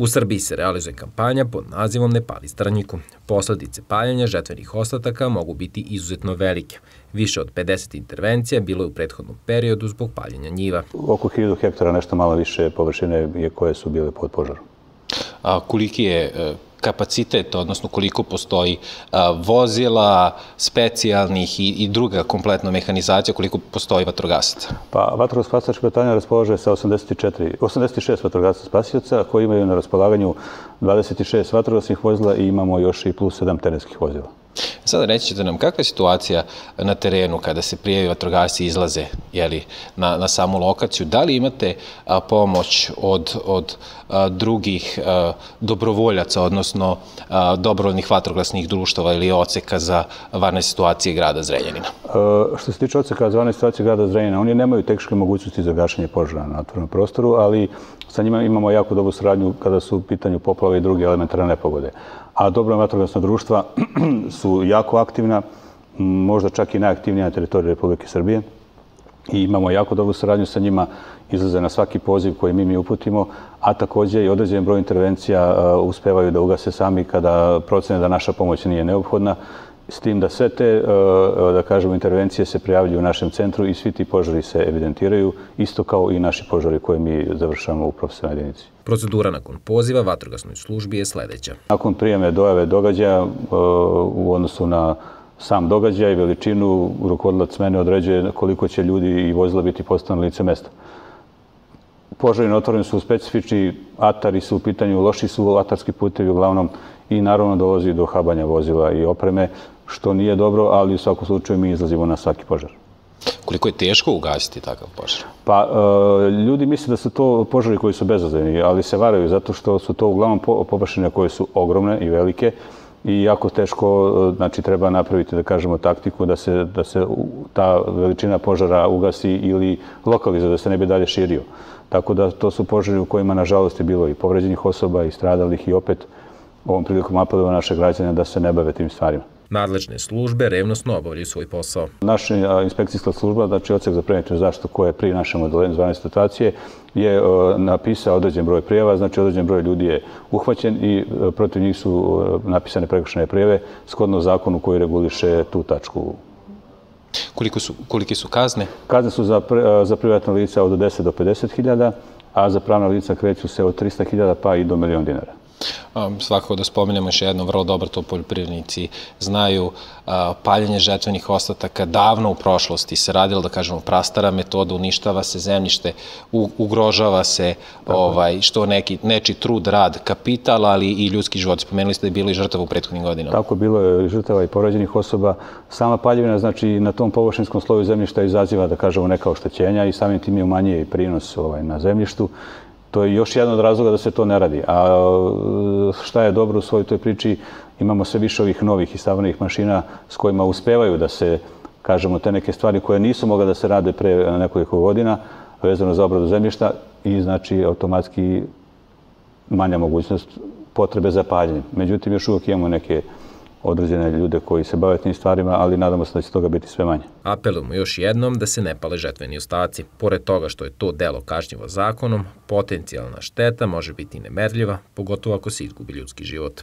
U Srbiji se realizuje kampanja pod nazivom Ne pali stranjiku. Posledice paljenja žetvenih ostataka mogu biti izuzetno velike. Više od 50 intervencija bilo je u prethodnom periodu zbog paljenja njiva. Oko 1000 hektara nešto malo više površine je koje su bile pod požarom. A koliki je e, kapacitet, odnosno koliko postoji vozila, specijalnih i, i druga kompletna mehanizacija, koliko postoji vatrogasaca? Pa vatrogasačka batanja raspolaže sa 84, 86 vatrogasaca spasioca koji imaju na raspolaganju 26 vatrogasnih vozila i imamo još i plus 7 terenskih vozila. Sada reći ćete nam kakva je situacija na terenu kada se prijevi vatrogasci izlaze jeli, na, na samu lokaciju. Da li imate a, pomoć od, od a, drugih a, dobrovoljaca, odnosno dobrovoljnih vatrogasnih društava ili oceka za varne situacije grada Zrenjanina? E, što se tiče oceka za varne situacije grada Zrenjanina, oni nemaju tehničke mogućnosti za gašenje požara na otvornom prostoru, ali sa njima imamo jako dobru saradnju kada su u pitanju poplave i druge elementarne nepogode a dobra vatrogasna društva su jako aktivna, možda čak i najaktivnija na teritoriji Republike Srbije. I imamo jako dobru saradnju sa njima, izlaze na svaki poziv koji mi mi uputimo, a takođe i određen broj intervencija uspevaju da ugase sami kada procene da naša pomoć nije neophodna s tim da sve te, e, e, da kažemo, intervencije se prijavljuju u našem centru i svi ti požari se evidentiraju, isto kao i naši požari koje mi završamo u profesionalnoj jedinici. Procedura nakon poziva vatrogasnoj službi je sledeća. Nakon prijeme dojave događaja e, u odnosu na sam događaj, veličinu, rukovodilac mene određuje koliko će ljudi i vozila biti postavljeno lice mesta. Požari na su specifični, atari su u pitanju, loši su atarski putevi uglavnom i naravno dolazi do habanja vozila i opreme što nije dobro, ali u svakom slučaju mi izlazimo na svaki požar. Koliko je teško ugasiti takav požar? Pa, e, ljudi misle da su to požari koji su bezazleni, ali se varaju zato što su to uglavnom površine koje su ogromne i velike i jako teško, e, znači treba napraviti, da kažemo, taktiku da se, da se ta veličina požara ugasi ili lokalizuje, da se ne bi dalje širio. Tako da to su požari u kojima, nažalost, je bilo i povređenih osoba i stradalih i opet ovom prilikom apelujemo naše građane da se ne bave tim stvarima. Nadležne službe revnosno obavljaju svoj posao. Naša inspekcijska služba, znači odsek za preventivnu zaštitu koja je pri našem odelenju zvane situacije, je napisao određen broj prijeva, znači određen broj ljudi je uhvaćen i protiv njih su napisane prekršene prijeve skodno zakonu koji reguliše tu tačku Koliko su, kolike su kazne? Kazne su za, za privatna lica od 10 do 50 hiljada, a za pravna lica kreću se od 300 hiljada pa i do milion dinara. Svakako da spomenemo još jedno, vrlo dobro to poljoprivrednici znaju, paljenje žetvenih ostataka davno u prošlosti se radilo, da kažemo, prastara metoda, uništava se zemljište, ugrožava se ovaj, što neki, neči trud, rad, kapital, ali i ljudski život. Spomenuli ste da je bilo i žrtava u prethodnim godinama. Tako bilo je žrtava i porađenih osoba. Sama paljevina, znači, na tom površinskom sloju zemljišta izaziva, da kažemo, neka oštećenja i samim tim je umanjuje i prinos ovaj, na zemljištu To je još jedan od razloga da se to ne radi. A šta je dobro u svojoj toj priči, imamo sve više ovih novih i savremenih mašina s kojima uspevaju da se, kažemo, te neke stvari koje nisu mogle da se rade pre nekoliko godina, vezano za obradu zemljišta i znači automatski manja mogućnost potrebe za paljenje. Međutim, još uvijek imamo neke određene ljude koji se bave tim stvarima, ali nadamo se da će toga biti sve manje. Apelujemo još jednom da se ne pale žetveni ostaci. Pored toga što je to delo kažnjivo zakonom, potencijalna šteta može biti nemerljiva, pogotovo ako se izgubi ljudski život.